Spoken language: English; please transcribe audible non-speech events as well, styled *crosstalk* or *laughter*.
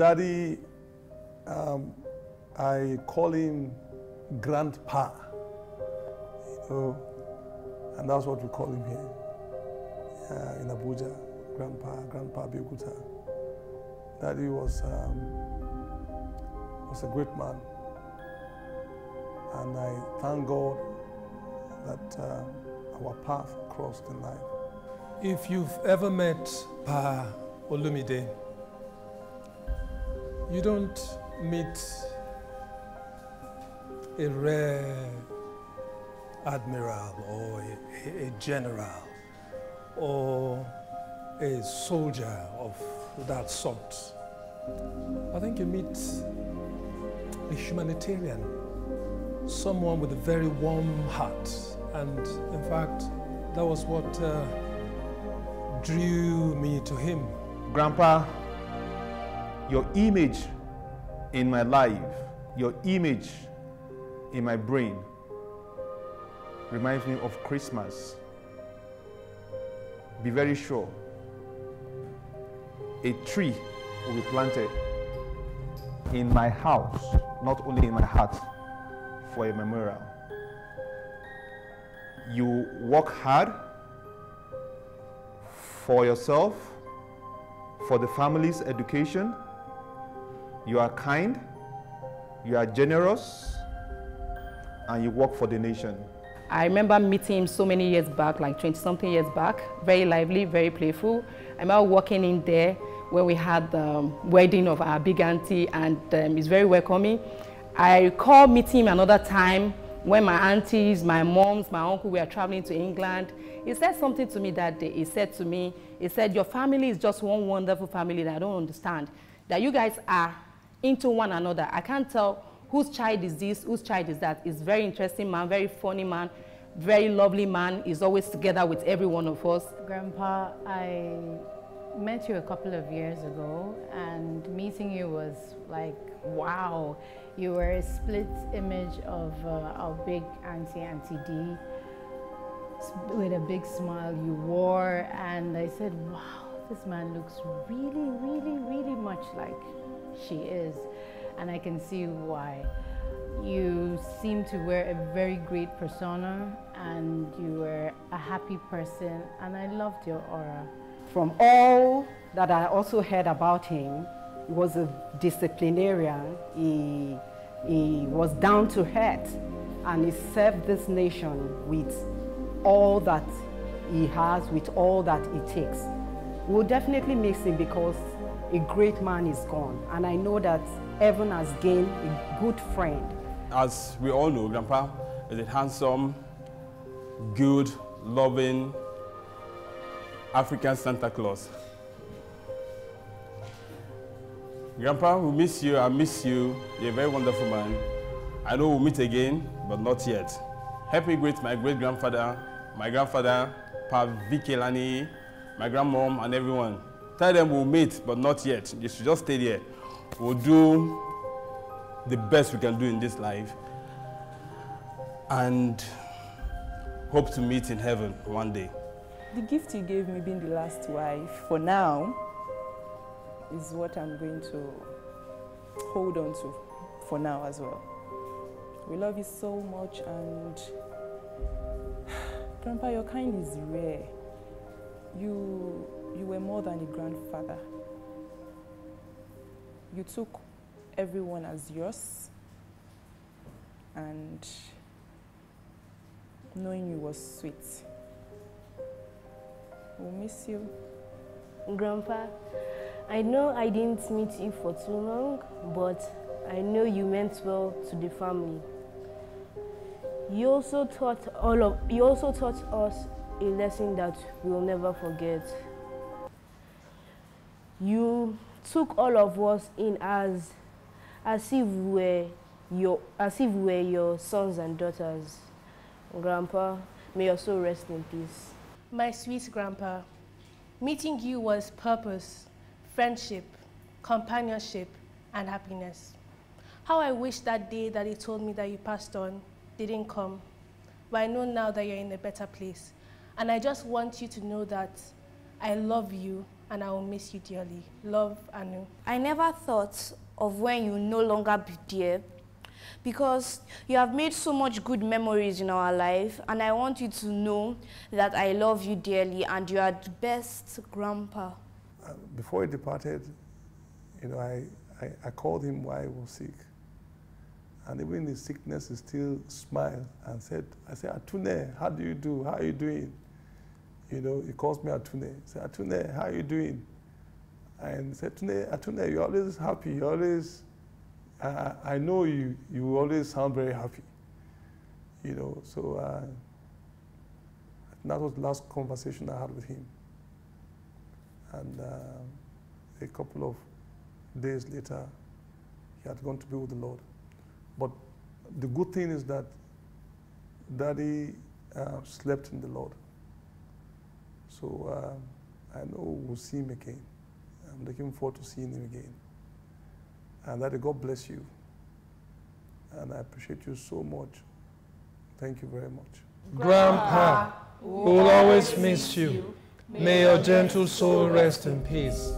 Daddy, um, I call him Grandpa, you know, and that's what we call him here in Abuja. Grandpa, Grandpa Biokuta. Daddy was um, was a great man, and I thank God that uh, our path crossed in life. If you've ever met Pa Olumide, you don't meet a Rear Admiral or a, a general or a soldier of that sort. I think you meet a humanitarian, someone with a very warm heart. And in fact, that was what uh, drew me to him. Grandpa, your image in my life, your image in my brain reminds me of Christmas. Be very sure a tree will be planted in my house, not only in my heart, for a memorial. You work hard for yourself, for the family's education. You are kind, you are generous, and you work for the nation. I remember meeting him so many years back, like 20 something years back, very lively, very playful. I remember walking in there when we had the um, wedding of our big auntie and um, he's very welcoming. I recall meeting him another time when my aunties, my moms, my uncle were traveling to England. He said something to me that day. He said to me, he said, your family is just one wonderful family that I don't understand. That you guys are into one another. I can't tell whose child is this, whose child is that. He's very interesting man, very funny man, very lovely man. He's always together with every one of us. Grandpa, I met you a couple of years ago and meeting you was like, wow. You were a split image of uh, our big auntie, Auntie D, with a big smile you wore. And I said, wow, this man looks really, really, really much like she is. And I can see why. You seem to wear a very great persona and you were a happy person and I loved your aura. From all that I also heard about him, he was a disciplinarian. He, he was down to earth and he served this nation with all that he has, with all that it takes. We'll definitely miss him because a great man is gone. And I know that heaven has gained a good friend. As we all know, Grandpa is a handsome, good, loving African Santa Claus. Grandpa, we miss you. I miss you. You're a very wonderful man. I know we'll meet again, but not yet. Help me greet my great grandfather, my grandfather, Pa Vikelani, my grandmom, and everyone. Tell them we'll meet, but not yet. You should just stay there. We'll do the best we can do in this life and hope to meet in heaven one day. The gift you gave me being the last wife, for now, is what I'm going to hold on to for now as well. We love you so much and *sighs* Grandpa, your kind is rare. You, you were more than a grandfather. You took everyone as yours and knowing you was sweet. We'll miss you. Grandpa, I know I didn't meet you for too long, but I know you meant well to the family. You also taught all of you also taught us a lesson that we'll never forget. You took all of us in as as if we were your as if we were your sons and daughters. Grandpa, may your soul rest in peace. My sweet grandpa, meeting you was purpose, friendship, companionship, and happiness. How I wish that day that he told me that you passed on didn't come. But I know now that you're in a better place. And I just want you to know that I love you and I will miss you dearly. Love, Anu. I never thought of when you no longer be there because you have made so much good memories in our life and I want you to know that I love you dearly and you are the best grandpa. Uh, before he departed, you know, I, I, I called him while he was sick. And even in his sickness, he still smiled and said, I said, Atune, how do you do? How are you doing? You know, he calls me Atune. He said, Atune, how are you doing? And he said, Atune, Atune, you're always happy. You're always, uh, I know you, you always sound very happy. You know, so uh, that was the last conversation I had with him. And uh, a couple of days later, he had gone to be with the Lord. But the good thing is that Daddy uh, slept in the Lord. So uh, I know we'll see him again. I'm looking forward to seeing him again. And that God bless you. And I appreciate you so much. Thank you very much. Grandpa, we'll always miss you. May your gentle soul rest in peace.